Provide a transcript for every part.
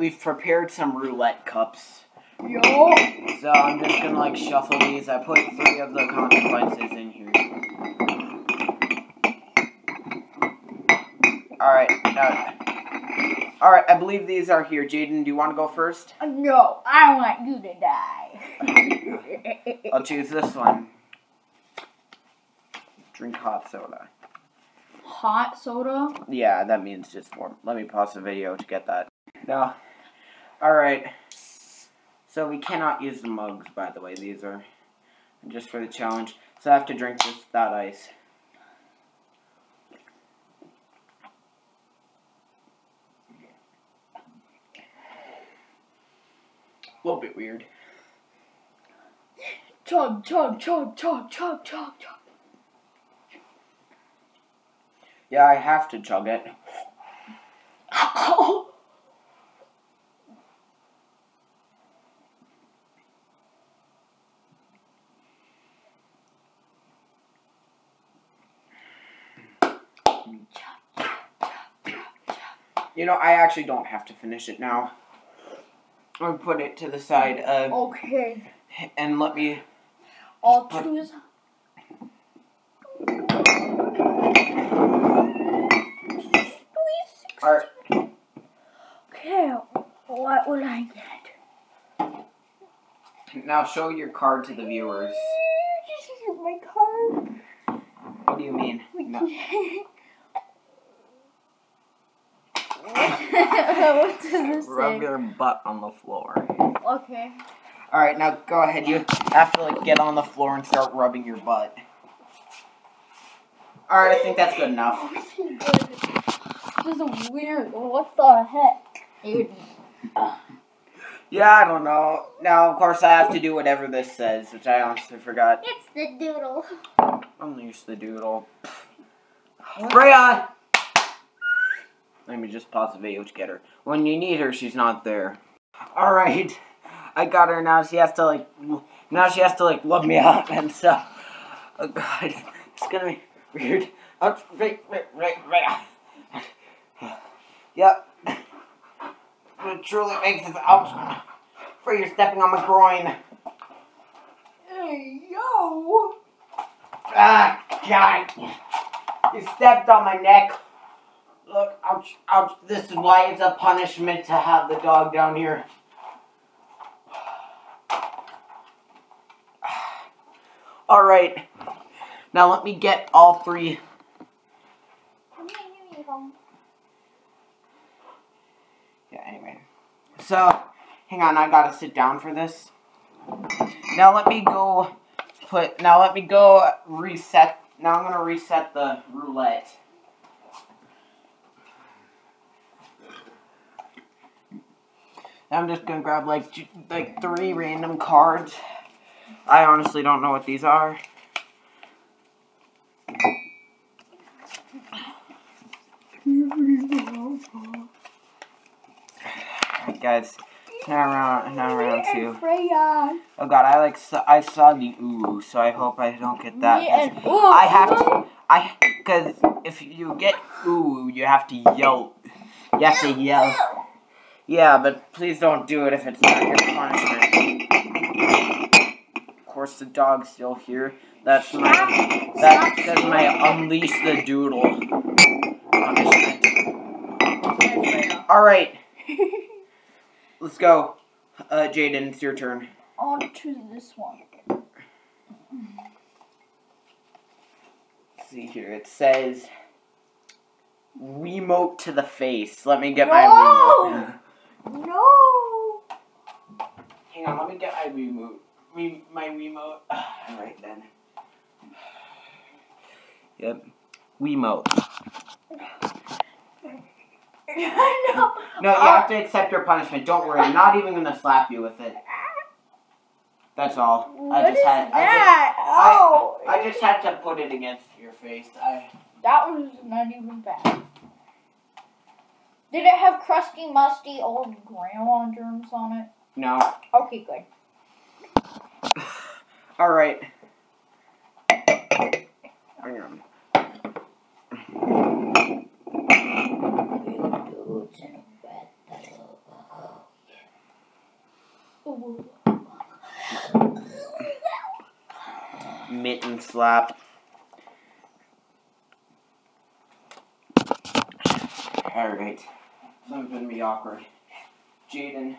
we've prepared some roulette cups. Yo. So I'm just gonna like shuffle these. I put three of the consequences in here. Alright, now. Uh, Alright, I believe these are here. Jaden, do you want to go first? Uh, no, I want you to die. I'll choose this one. Drink hot soda. Hot soda. Yeah, that means just warm. Let me pause the video to get that. No. Alright. So we cannot use the mugs, by the way. These are just for the challenge. So I have to drink this without ice. A little bit weird. Chug, chug, chug, chug, chug, chug, chug. Yeah, I have to chug it. You know, I actually don't have to finish it now. I'll put it to the side uh, Okay. and let me. I'll choose. Alright, Okay, what will I get? now show your card to the viewers. This is my card. What do you mean? No. what does this Rub say? your butt on the floor. Okay. Alright, now go ahead. You have to like get on the floor and start rubbing your butt. Alright, I think that's good enough. This is weird. What the heck? Dude. Yeah, I don't know. Now, of course, I have to do whatever this says, which I honestly forgot. It's the doodle. Unleash the doodle. Freya! Let me just pause the video to get her. When you need her, she's not there. Alright. I got her now. She has to, like, now she has to, like, love me up and stuff. Oh, God. It's gonna be weird. Ouch. Right, right, right, right. Yep. It truly makes it ouch. For you stepping on my groin. Hey, yo. Ah, God. You stepped on my neck. Look, ouch, ouch. This is why it's a punishment to have the dog down here. All right. Now let me get all three. Yeah, anyway. So, hang on, I gotta sit down for this. Now let me go put, now let me go reset, now I'm gonna reset the roulette. I'm just gonna grab like, like three random cards. I honestly don't know what these are. Alright, guys, now round, now round two. Oh god, I like saw, I saw the ooh, so I hope I don't get that. 'cause Yeah, and- ooh, I have to. I because if you get ooh, you have to yell. You have to yell. Yeah, but please don't do it if it's not your punishment. Of course, the dog's still here. That's my Stop. that's my unleash the doodle punishment. All right, let's go. Uh, Jaden, it's your turn. I'll choose this one. see here. It says remote to the face. Let me get No! my remote. No. Hang on, let me get my remote. Re- my remote. All right then. Yep. Remote. no. No, you have to accept your punishment. Don't worry. I'm not even gonna slap you with it. That's all. I just had. I that? oh. just, I just had to put it against your face. I. That was not even bad. Did it have crusty, musty, old grandma germs on it? No. Okay, good. All right. Hang on. Mitten slap. Alright. Someone's gonna be awkward. Jaden.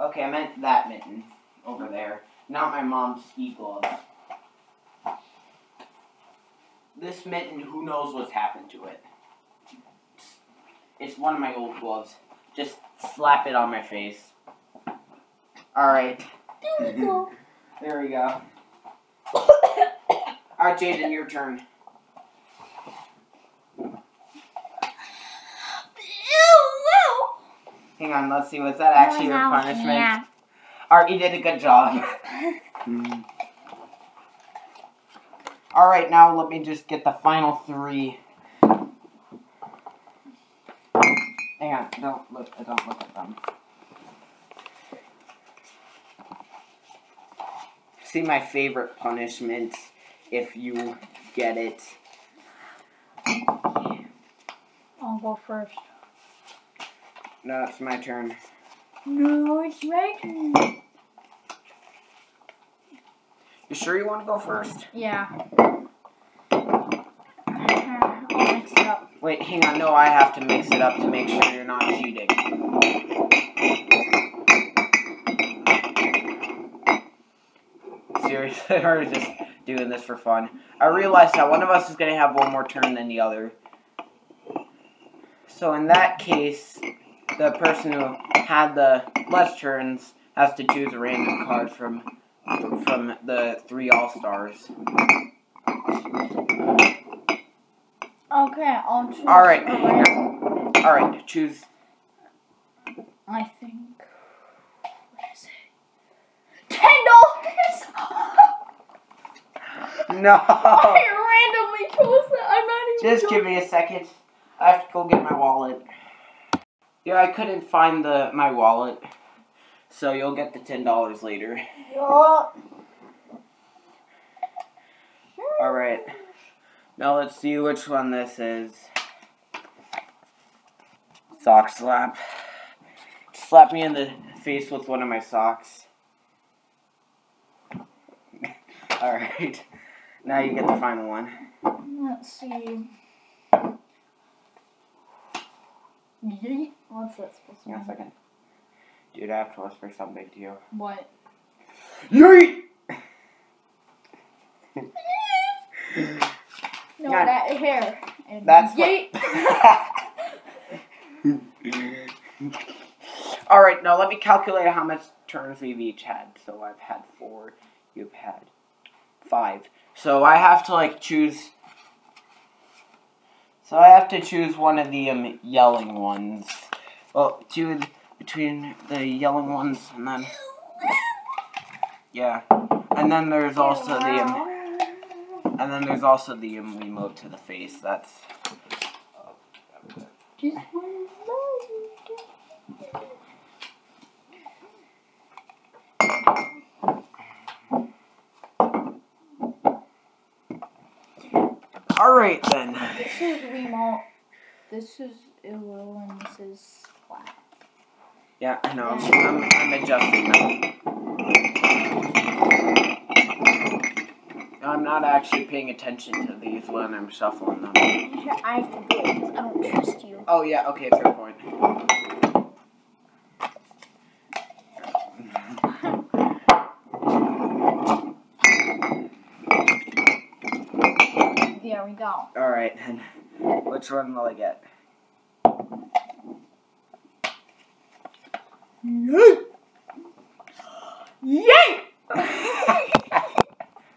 Okay, I meant that mitten over there. Not my mom's ski gloves. This mitten, who knows what's happened to it. It's one of my old gloves. Just slap it on my face. Alright. There we go. There we go. Alright, Jaden, your turn. Hang on, let's see. Was that actually your punishment? Yeah. Alright, you did a good job. Mm. Alright, now let me just get the final three. Hang on, don't look don't look at them. See my favorite punishment if you get it. I'll go first. No, it's my turn. No, it's my turn. You sure you want to go first? Yeah. I'll mix it up. Wait, hang on. No, I have to mix it up to make sure you're not cheating. Seriously, was just doing this for fun. I realized that one of us is going to have one more turn than the other. So in that case, the person who had the less turns has to choose a random card from from the three all stars. Okay, I'll choose. All right, a hang random- All right, choose. I think. What is it? Ten dollars. No. I randomly chose that. I'm not even. Just give me a second. I have to go get my wallet. Yeah, I couldn't find the my wallet, so you'll get the ten dollars later. Yup. All right. Now let's see which one this is. Sock slap. Slap me in the face with one of my socks. All right. Now you get the final one. Let's see. Yeet. What's that supposed to on a second. Dude, I have to whisper something to you. What? Yeet! No, Yeah. that hair. And That's yeet. All right, now let me calculate how much turns we've each had. So I've had four. You've had five. So I have to like choose. So I have to choose one of the um, yelling ones. Well, two between the yelling ones, and then yeah, and then there's also the um, and then there's also the um, remote to the face. That's Just one more. All right then. This is remote. This is Illo and this is flat. Yeah, I know. I'm, I'm adjusting now. I'm not actually paying attention to these when I'm shuffling them. I have to do it I don't trust you. Oh yeah, okay, fair point. There we go. All right, then. Which one will I get? Yay! Yay!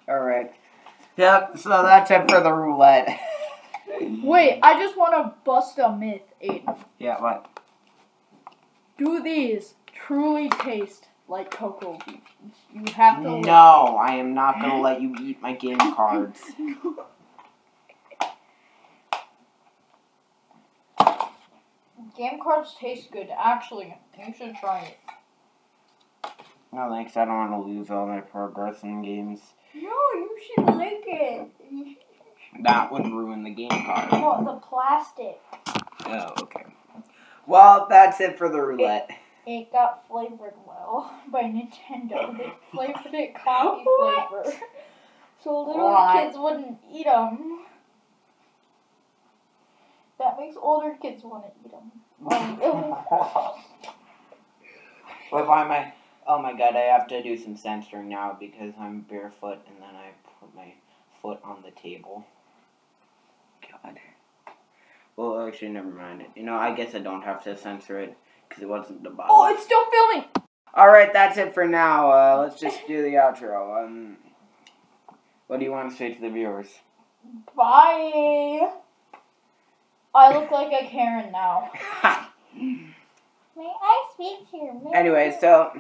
All right. Yep. So that's it for the roulette. Wait, I just want to bust a myth, Aiden. Yeah. What? Do these truly taste like cocoa beans? You have to. No, I am not gonna let you eat my game cards. Game cards taste good. Actually, you should try it. No thanks. I don't want to lose all my progress in games. No, you should like it. That would ruin the game card. No, the plastic. Oh, okay. Well, that's it for the roulette. it got flavored well by Nintendo. They flavored it coffee flavor, so little What? kids wouldn't eat them. That makes older kids want to eat them. Wait, why am I? Oh my god, I have to do some censoring now because I'm barefoot and then I put my foot on the table. God. Well, actually, never mind. You know, I guess I don't have to censor it because it wasn't the bottom. oh, it's still filming. Alright, that's it for now. Uh, let's just do the outro. Um, what do you want to say to the viewers? Bye. I look like a Karen now. May I speak to you? anyway, so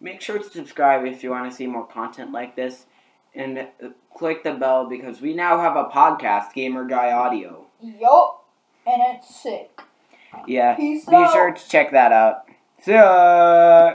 make sure to subscribe if you want to see more content like this. And uh, click the bell because we now have a podcast, Gamer Guy Audio. Yup, and it's sick. Yeah, Peace be out. sure to check that out. See ya!